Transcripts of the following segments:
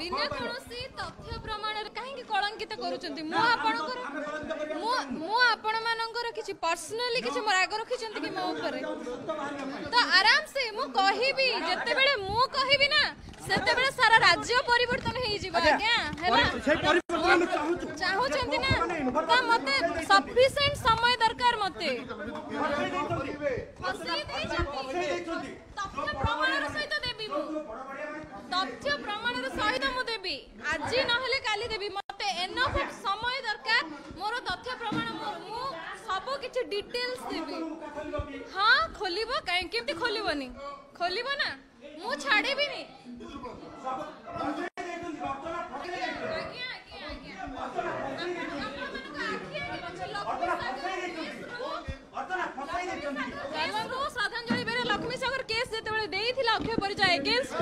ବିନା କୌଣସି ତଥ୍ୟ ପ୍ରମାଣରେ କାହିଁକି କଳଙ୍କିତ କରୁଛନ୍ତି ମୁଁ ଆପଣଙ୍କର ମୁଁ ଆପଣମାନଙ୍କର କିଛି ପର୍ସନାଲି କିଛି ରାଗ ରଖିଛନ୍ତି କି ମୋ ଉପରେ ତ ଆରାମସେ ମୁଁ କହିବି ଯେତେବେଳେ ମୁଁ କହିବି ନା ସେତେବେଳେ ସାରା ରାଜ୍ୟ ପରିବର୍ତ୍ତନ ହେଇଯିବ ଆଜ୍ଞା ହେଲା ଚାହୁଁଛନ୍ତି ନା ତ ମତେ ସଫିସିଏଣ୍ଟ ସମୟ ଦରକାର ମତେ ତଥ୍ୟ ପ୍ରମାଣର ସହିତ ଦେବି ମୁଁ মু দেবি আজি নহলে কালি দেবি মতে এনফ সময় দরকার মোর তথ্য প্রমাণ মু সবু কিছু ডিটেলস দেবি হ্যাঁ খোলিব কাই কেমতি খোলিবনি খোলিব না মু ছাড়িবিনি শ্রদ্ধাঞ্জলি বেড়ে লক্ষ্মী সাগর কেস যেতবে দিয়েছিল অক্ষয় পরিচয় এগেনস্ট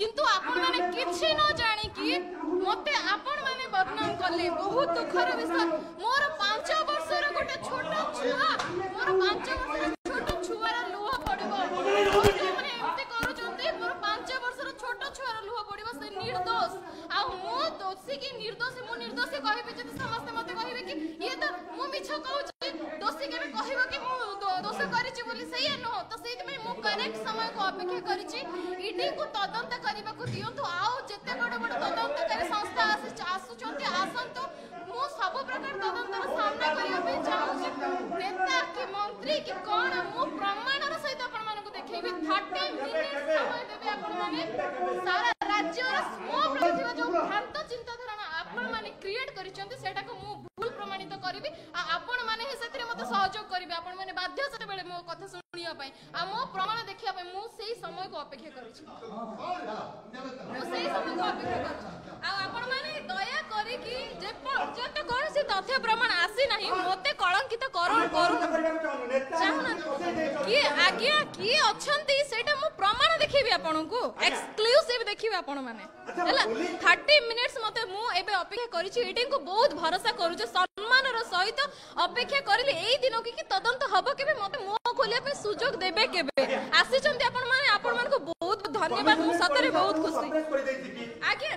କିନ୍ତୁ ଆପଣମାନେ କିଛି ନ ଜାଣିକି ମୋତେ ଆପଣମାନେ ବଦନାମ କଲେ ବହୁତ ଦୁଃଖର ବିଷୟ ମୋର ପାଞ୍ଚ ବର୍ଷର ଗୋଟେ ଛୋଟ ଛୁଆ ମୋର ପାଞ୍ଚ ବର୍ଷର ଛୋଟ ଛୁଆର ଲୁହ ପଡ଼ିବ ମାନେ ଏମିତି କରୁଛନ୍ତି ମୋର ପାଞ୍ଚ ବର୍ଷର ଛୋଟ ଛୁଆର ଲୁହ ପଡ଼ିବ ସେ ନିର୍ଦ୍ଦୋଷ ଆଉ ମୁଁ ଦୋଷୀ କି ନିର୍ଦ୍ଦୋଷ ମୁଁ ନିର୍ଦ୍ଦୋଷୀ କହିବି ଯଦି ସମସ୍ତେ ମୋତେ କହିବେ କି ଇଏ ତ ମୁଁ ମିଛ କହୁଛି ଦୋଷୀ କେବେ କହିବ କି ମୁଁ ଦୋଷ କରିଛି ବୋଲି ସେଇଆ ନୁହଁ ତ ସେଇଥିପାଇଁ করেক্ট সময় অপেক্ষা করেছি ইডি কু তদন্ত করা দিও আও যেতে বড় বড় তদন্তকারী সংস্থা আসুচার আসন্তু মু সব প্রকার তদন্তর সামনা করা চাহুছি নেতা কি মন্ত্রী কি কোণ মু প্রমাণর সহিত আপনার দেখেবি থার্টি মিনিট সময় দেবে আপনার সারা রাজ্যর মো প্রতি যে ভ্রান্ত চিন্তাধারণা আপনার ক্রিয়েট করেছেন সেটাকে মু ভুল প্রমাণিত করবি আপনার ସହଯୋଗ କରିବେ ଆପଣମାନେ ବାଧ୍ୟ ସେତେବେଳେ ମୋ କଥା ଶୁଣିବା ପାଇଁ ଆଉ ମୋ ପ୍ରମାଣ ଦେଖିବା ପାଇଁ ମୁଁ ସେଇ ସମୟକୁ ଅପେକ୍ଷା କରୁଛି ମୁଁ ସେଇ ସମୟକୁ ଅପେକ୍ଷା କରୁଛି ଆଉ ଆପଣମାନେ ଦୟା କରିକି ଯେପର୍ଯ୍ୟନ୍ତ କୌଣସି ତଥ୍ୟ ପ୍ରମାଣ ଆସିନାହିଁ ମୋତେ କଳଙ୍କିତ କରୁ ଚାହୁଁନାହାନ୍ତି କିଏ ଆଜ୍ଞା କିଏ ଅଛନ୍ତି ସେଇଟା ମୁଁ বি আপোনাক এক্সক্লুসিভ দেখি আপোন মানে 30 মিনিট মত মু এবে অপেক্ষা কৰিছো হেটিংক বহুত ভরসা কৰোছো সন্মানৰ সৈতে অপেক্ষা কৰিলে এই দিনক কি তদন্ত হ'ব কেবে মই মো খোলা পে সুযোগ দেবে কেবে আছি যন্তি আপোন মানে আপোনাক বহুত ধন্যবাদ সতৰে বহুত খুশি আকিয়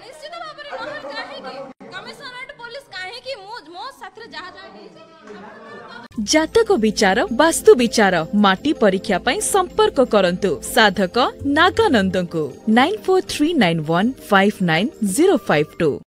जातक विचार वास्तु विचार माटी परीक्षा पार्क साधक नागानन्दोर थ्री नाइन 9439159052 नाइन